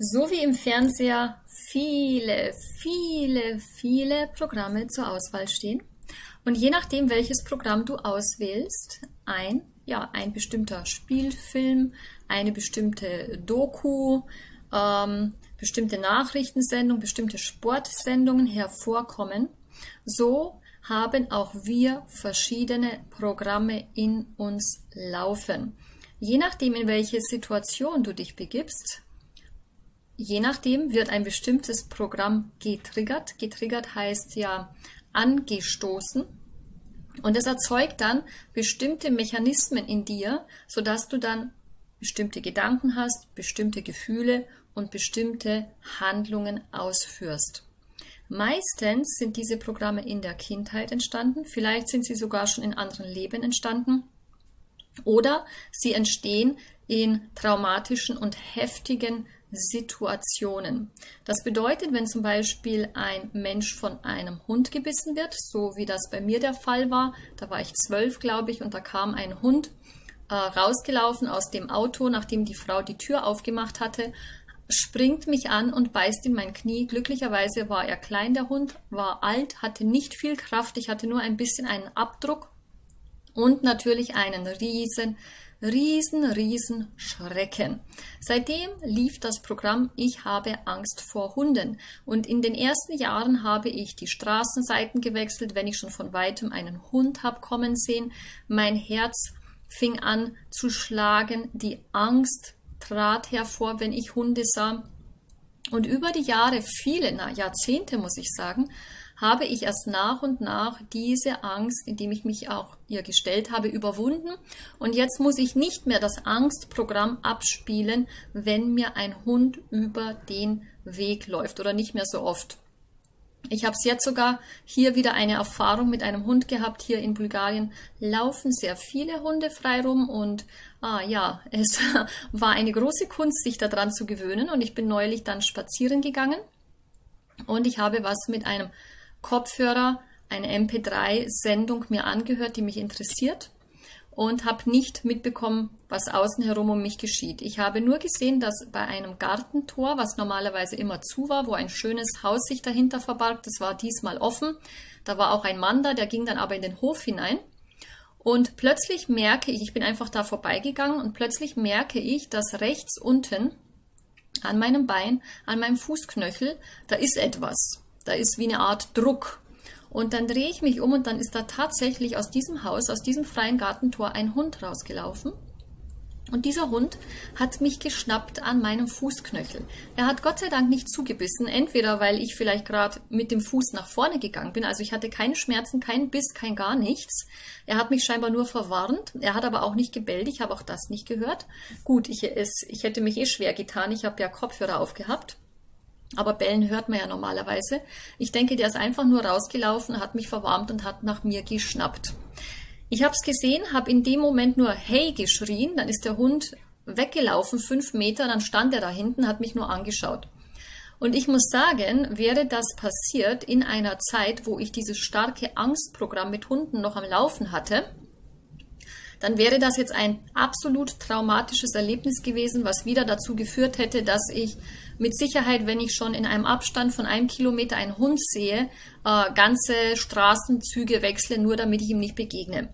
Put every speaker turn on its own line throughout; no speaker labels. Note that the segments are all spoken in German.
So wie im Fernseher viele, viele, viele Programme zur Auswahl stehen und je nachdem, welches Programm du auswählst, ein, ja, ein bestimmter Spielfilm, eine bestimmte Doku, ähm, bestimmte Nachrichtensendungen, bestimmte Sportsendungen hervorkommen, so haben auch wir verschiedene Programme in uns laufen. Je nachdem, in welche Situation du dich begibst, Je nachdem wird ein bestimmtes Programm getriggert. Getriggert heißt ja angestoßen. Und es erzeugt dann bestimmte Mechanismen in dir, sodass du dann bestimmte Gedanken hast, bestimmte Gefühle und bestimmte Handlungen ausführst. Meistens sind diese Programme in der Kindheit entstanden, vielleicht sind sie sogar schon in anderen Leben entstanden oder sie entstehen in traumatischen und heftigen Situationen. Das bedeutet, wenn zum Beispiel ein Mensch von einem Hund gebissen wird, so wie das bei mir der Fall war, da war ich zwölf, glaube ich, und da kam ein Hund äh, rausgelaufen aus dem Auto, nachdem die Frau die Tür aufgemacht hatte, springt mich an und beißt in mein Knie. Glücklicherweise war er klein, der Hund, war alt, hatte nicht viel Kraft, ich hatte nur ein bisschen einen Abdruck und natürlich einen riesen riesen, riesen Schrecken. Seitdem lief das Programm Ich habe Angst vor Hunden. Und in den ersten Jahren habe ich die Straßenseiten gewechselt, wenn ich schon von weitem einen Hund habe kommen sehen. Mein Herz fing an zu schlagen, die Angst trat hervor, wenn ich Hunde sah. Und über die Jahre, viele na, Jahrzehnte muss ich sagen, habe ich erst nach und nach diese Angst, indem ich mich auch ihr gestellt habe, überwunden. Und jetzt muss ich nicht mehr das Angstprogramm abspielen, wenn mir ein Hund über den Weg läuft oder nicht mehr so oft. Ich habe es jetzt sogar hier wieder eine Erfahrung mit einem Hund gehabt. Hier in Bulgarien laufen sehr viele Hunde frei rum und ah ja, es war eine große Kunst, sich daran zu gewöhnen. Und ich bin neulich dann spazieren gegangen und ich habe was mit einem Kopfhörer eine MP3-Sendung mir angehört, die mich interessiert und habe nicht mitbekommen, was außen herum um mich geschieht. Ich habe nur gesehen, dass bei einem Gartentor, was normalerweise immer zu war, wo ein schönes Haus sich dahinter verbarg, das war diesmal offen. Da war auch ein Mann da, der ging dann aber in den Hof hinein. Und plötzlich merke ich, ich bin einfach da vorbeigegangen und plötzlich merke ich, dass rechts unten an meinem Bein, an meinem Fußknöchel, da ist etwas. Da ist wie eine Art Druck. Und dann drehe ich mich um und dann ist da tatsächlich aus diesem Haus, aus diesem freien Gartentor ein Hund rausgelaufen. Und dieser Hund hat mich geschnappt an meinem Fußknöchel. Er hat Gott sei Dank nicht zugebissen, entweder weil ich vielleicht gerade mit dem Fuß nach vorne gegangen bin, also ich hatte keine Schmerzen, keinen Biss, kein gar nichts. Er hat mich scheinbar nur verwarnt, er hat aber auch nicht gebellt, ich habe auch das nicht gehört. Gut, ich, es, ich hätte mich eh schwer getan, ich habe ja Kopfhörer aufgehabt. Aber bellen hört man ja normalerweise. Ich denke, der ist einfach nur rausgelaufen, hat mich verwarmt und hat nach mir geschnappt. Ich habe es gesehen, habe in dem Moment nur Hey geschrien, dann ist der Hund weggelaufen, fünf Meter, dann stand er da hinten, hat mich nur angeschaut. Und ich muss sagen, wäre das passiert in einer Zeit, wo ich dieses starke Angstprogramm mit Hunden noch am Laufen hatte, dann wäre das jetzt ein absolut traumatisches Erlebnis gewesen, was wieder dazu geführt hätte, dass ich mit Sicherheit, wenn ich schon in einem Abstand von einem Kilometer einen Hund sehe, äh, ganze Straßenzüge wechsle, nur damit ich ihm nicht begegne.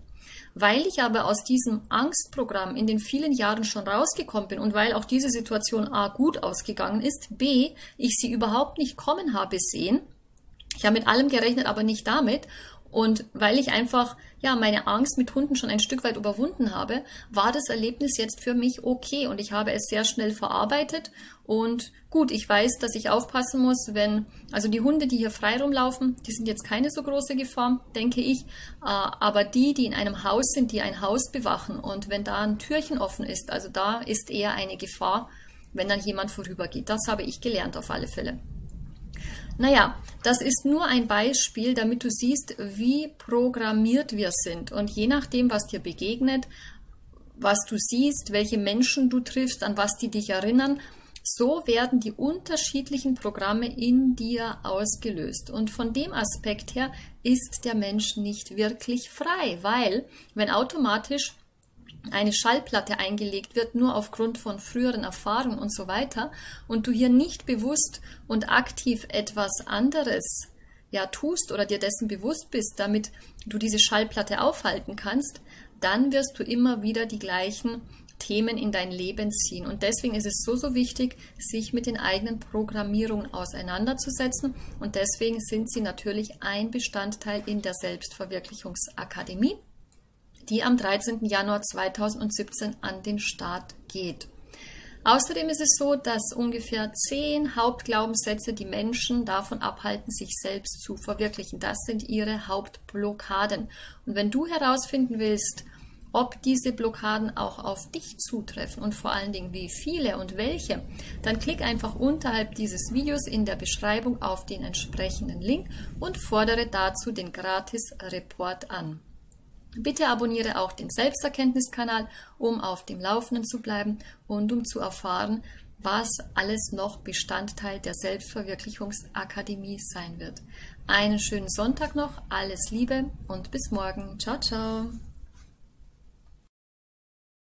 Weil ich aber aus diesem Angstprogramm in den vielen Jahren schon rausgekommen bin und weil auch diese Situation A gut ausgegangen ist, B, ich sie überhaupt nicht kommen habe sehen, ich habe mit allem gerechnet, aber nicht damit. Und weil ich einfach, ja, meine Angst mit Hunden schon ein Stück weit überwunden habe, war das Erlebnis jetzt für mich okay und ich habe es sehr schnell verarbeitet. Und gut, ich weiß, dass ich aufpassen muss, wenn, also die Hunde, die hier frei rumlaufen, die sind jetzt keine so große Gefahr, denke ich. Äh, aber die, die in einem Haus sind, die ein Haus bewachen und wenn da ein Türchen offen ist, also da ist eher eine Gefahr, wenn dann jemand vorübergeht. Das habe ich gelernt auf alle Fälle. Naja, das ist nur ein Beispiel, damit du siehst, wie programmiert wir sind. Und je nachdem, was dir begegnet, was du siehst, welche Menschen du triffst, an was die dich erinnern, so werden die unterschiedlichen Programme in dir ausgelöst. Und von dem Aspekt her ist der Mensch nicht wirklich frei, weil wenn automatisch eine Schallplatte eingelegt wird, nur aufgrund von früheren Erfahrungen und so weiter, und du hier nicht bewusst und aktiv etwas anderes ja tust oder dir dessen bewusst bist, damit du diese Schallplatte aufhalten kannst, dann wirst du immer wieder die gleichen Themen in dein Leben ziehen. Und deswegen ist es so, so wichtig, sich mit den eigenen Programmierungen auseinanderzusetzen. Und deswegen sind sie natürlich ein Bestandteil in der Selbstverwirklichungsakademie, die am 13. Januar 2017 an den Start geht. Außerdem ist es so, dass ungefähr zehn Hauptglaubenssätze die Menschen davon abhalten, sich selbst zu verwirklichen. Das sind ihre Hauptblockaden. Und wenn du herausfinden willst, ob diese Blockaden auch auf dich zutreffen und vor allen Dingen wie viele und welche, dann klick einfach unterhalb dieses Videos in der Beschreibung auf den entsprechenden Link und fordere dazu den Gratis-Report an. Bitte abonniere auch den Selbsterkenntniskanal, um auf dem Laufenden zu bleiben und um zu erfahren, was alles noch Bestandteil der Selbstverwirklichungsakademie sein wird. Einen schönen Sonntag noch, alles Liebe und bis morgen. Ciao, ciao.